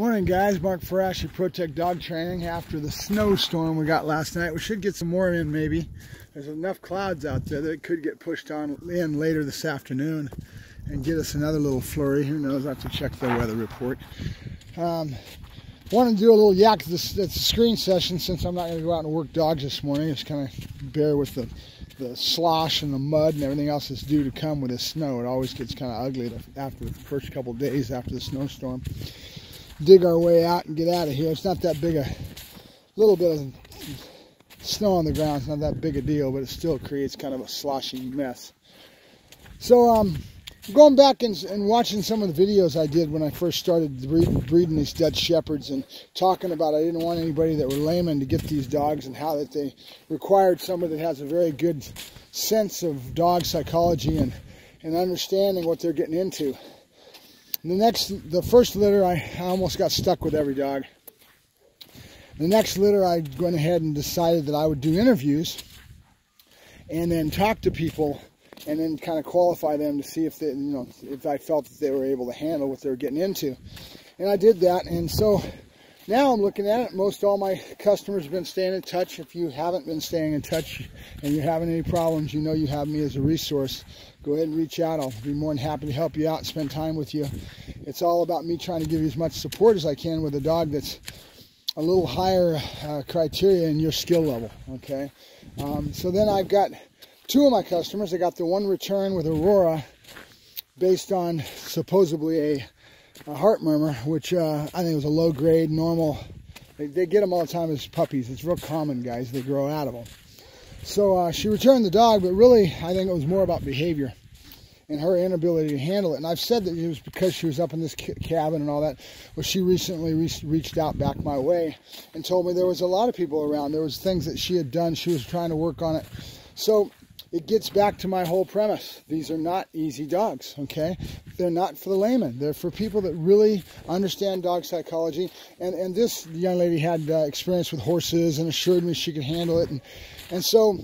Morning guys, Mark Ferrasci, ProTech Dog Training. After the snowstorm we got last night, we should get some more in maybe. There's enough clouds out there that it could get pushed on in later this afternoon and get us another little flurry. Who knows, I have to check the weather report. Um, wanted to do a little yak, it's a screen session since I'm not going to go out and work dogs this morning. Just kind of bear with the, the slosh and the mud and everything else that's due to come with the snow. It always gets kind of ugly after the first couple days after the snowstorm dig our way out and get out of here. It's not that big a little bit of snow on the ground. It's not that big a deal, but it still creates kind of a sloshy mess. So um, going back and, and, watching some of the videos I did when I first started breed, breeding these Dutch Shepherds and talking about I didn't want anybody that were laymen to get these dogs and how that they required somebody that has a very good sense of dog psychology and, and understanding what they're getting into. The next, the first litter, I almost got stuck with every dog. The next litter, I went ahead and decided that I would do interviews and then talk to people and then kind of qualify them to see if they, you know, if I felt that they were able to handle what they were getting into. And I did that. And so now I'm looking at it. Most all my customers have been staying in touch. If you haven't been staying in touch and you're having any problems, you know you have me as a resource. Go ahead and reach out. I'll be more than happy to help you out, spend time with you. It's all about me trying to give you as much support as I can with a dog that's a little higher uh, criteria in your skill level, okay? Um, so then I've got two of my customers. I got the one return with Aurora based on supposedly a a heart murmur, which uh, I think was a low grade, normal. They, they, get them all the time as puppies. It's real common, guys. They grow out of them. So uh, she returned the dog, but really, I think it was more about behavior and her inability to handle it. And I've said that it was because she was up in this cabin and all that. Well, she recently re reached out back my way and told me there was a lot of people around. There was things that she had done. She was trying to work on it. So it gets back to my whole premise. These are not easy dogs, okay? They're not for the layman. They're for people that really understand dog psychology. And, and this young lady had uh, experience with horses and assured me she could handle it. And, and so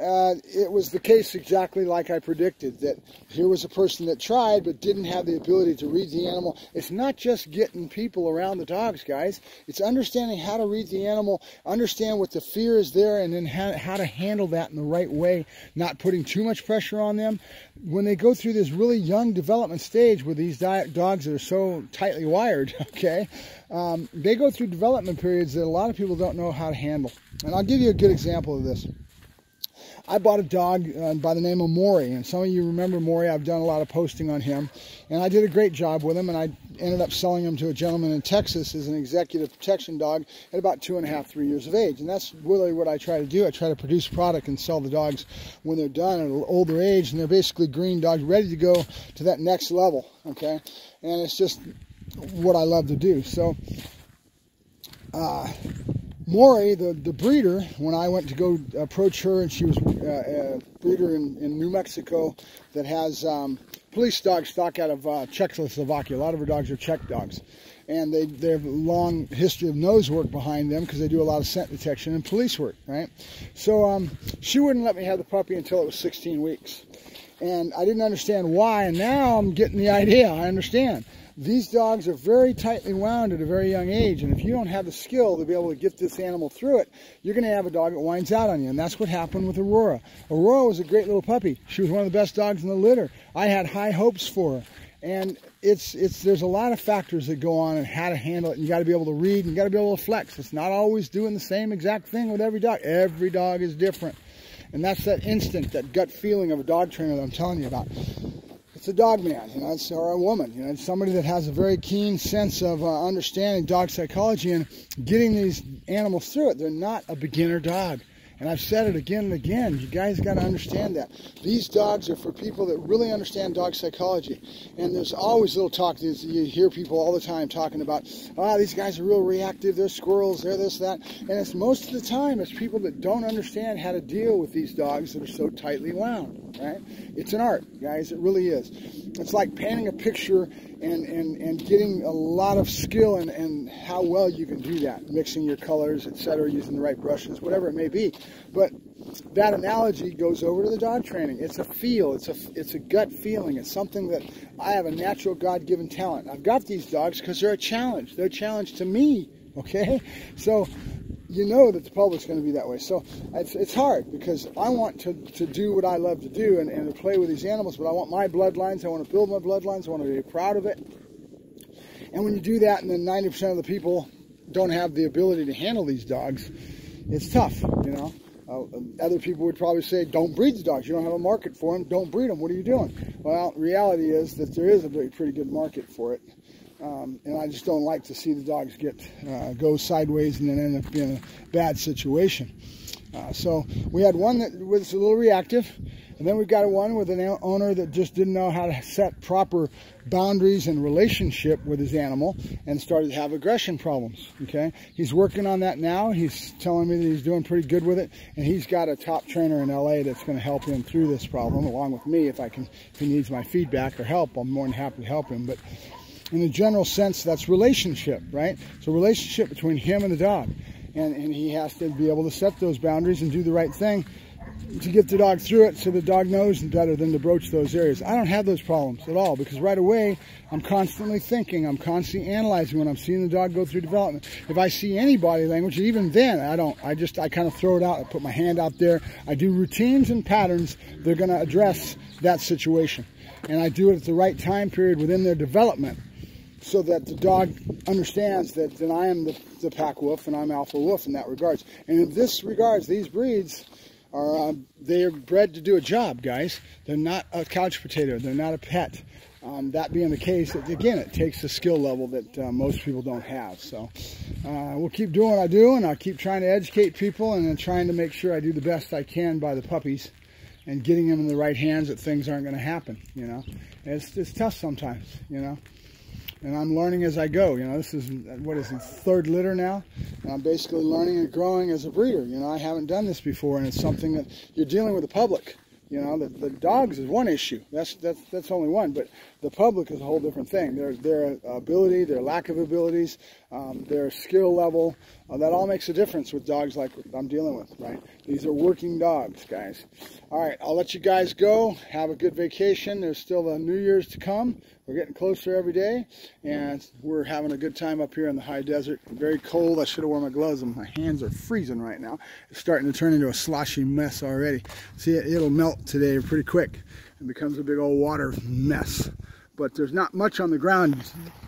uh, it was the case exactly like I predicted that here was a person that tried but didn't have the ability to read the animal. It's not just getting people around the dogs, guys. It's understanding how to read the animal, understand what the fear is there, and then how, how to handle that in the right way, not putting too much pressure on them. When they go through this really young development stage with these dogs that are so tightly wired, okay, um, they go through development periods that a lot of people don't know how to handle. And I'll give you a good example of this. I bought a dog uh, by the name of Maury, and some of you remember Maury. I've done a lot of posting on him, and I did a great job with him, and I ended up selling him to a gentleman in Texas as an executive protection dog at about two and a half, three years of age. And that's really what I try to do. I try to produce product and sell the dogs when they're done at an older age, and they're basically green dogs ready to go to that next level, okay? And it's just what I love to do. So, uh, Maury, the, the breeder, when I went to go approach her, and she was uh, a breeder in, in New Mexico that has um, police dogs stock out of uh, Czechoslovakia. A lot of her dogs are Czech dogs. And they, they have a long history of nose work behind them because they do a lot of scent detection and police work, right? So um, she wouldn't let me have the puppy until it was 16 weeks. And I didn't understand why, and now I'm getting the idea. I understand. These dogs are very tightly wound at a very young age, and if you don't have the skill to be able to get this animal through it, you're going to have a dog that winds out on you, and that's what happened with Aurora. Aurora was a great little puppy. She was one of the best dogs in the litter. I had high hopes for her, and it's it's there's a lot of factors that go on and how to handle it. You got to be able to read, and you got to be able to flex. It's not always doing the same exact thing with every dog. Every dog is different, and that's that instinct, that gut feeling of a dog trainer that I'm telling you about it's a dog man, you know, it's, or a woman, you know, it's somebody that has a very keen sense of uh, understanding dog psychology and getting these animals through it. They're not a beginner dog. And I've said it again and again. You guys got to understand that. These dogs are for people that really understand dog psychology. And there's always little talk. You hear people all the time talking about, ah, oh, these guys are real reactive. They're squirrels. They're this, that. And it's most of the time, it's people that don't understand how to deal with these dogs that are so tightly wound, right? It's an art, guys. It really is. It's like painting a picture and, and, and getting a lot of skill and, and how well you can do that. Mixing your colors, etc., using the right brushes, whatever it may be. But that analogy goes over to the dog training. It's a feel. It's a it's a gut feeling. It's something that I have a natural God-given talent. I've got these dogs because they're a challenge. They're a challenge to me. Okay, so you know that the public's going to be that way. So it's, it's hard because I want to, to do what I love to do and, and to play with these animals, but I want my bloodlines. I want to build my bloodlines. I want to be proud of it. And when you do that, and then 90% of the people don't have the ability to handle these dogs, it's tough, you know. Uh, other people would probably say, don't breed the dogs. You don't have a market for them. Don't breed them. What are you doing? Well, reality is that there is a very, pretty good market for it. Um, and I just don't like to see the dogs get uh, go sideways and then end up in a bad situation. Uh, so we had one that was a little reactive, and then we've got one with an owner that just didn't know how to set proper boundaries and relationship with his animal and started to have aggression problems. Okay, he's working on that now. He's telling me that he's doing pretty good with it, and he's got a top trainer in LA that's going to help him through this problem, along with me. If I can, if he needs my feedback or help, I'm more than happy to help him. But in a general sense, that's relationship, right? So relationship between him and the dog. And, and he has to be able to set those boundaries and do the right thing to get the dog through it so the dog knows better than to broach those areas. I don't have those problems at all because right away I'm constantly thinking, I'm constantly analyzing when I'm seeing the dog go through development. If I see any body language, even then I don't, I just, I kind of throw it out. I put my hand out there. I do routines and patterns that are going to address that situation. And I do it at the right time period within their development so that the dog understands that, that I am the, the pack wolf and I'm alpha wolf in that regards. And in this regards, these breeds are, uh, they are bred to do a job, guys. They're not a couch potato. They're not a pet. Um, that being the case, again, it takes a skill level that uh, most people don't have. So uh, we'll keep doing what I do, and I'll keep trying to educate people and then trying to make sure I do the best I can by the puppies and getting them in the right hands that things aren't going to happen, you know. It's, it's tough sometimes, you know and I'm learning as I go. You know, this is, what is it, third litter now? And I'm basically learning and growing as a breeder. You know, I haven't done this before, and it's something that you're dealing with the public. You know, the, the dogs is one issue. That's, that's, that's only one, but the public is a whole different thing. Their, their ability, their lack of abilities, um, their skill level, uh, that all makes a difference with dogs like I'm dealing with, right? These are working dogs, guys. All right, I'll let you guys go. Have a good vacation. There's still the New Year's to come. We're getting closer every day, and we're having a good time up here in the high desert. Very cold. I should have worn my gloves, and my hands are freezing right now. It's starting to turn into a sloshy mess already. See, it'll melt today pretty quick. It becomes a big old water mess. But there's not much on the ground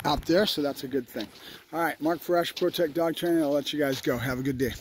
out there, so that's a good thing. All right, Mark Ferrasci, ProTech Dog Training. I'll let you guys go. Have a good day.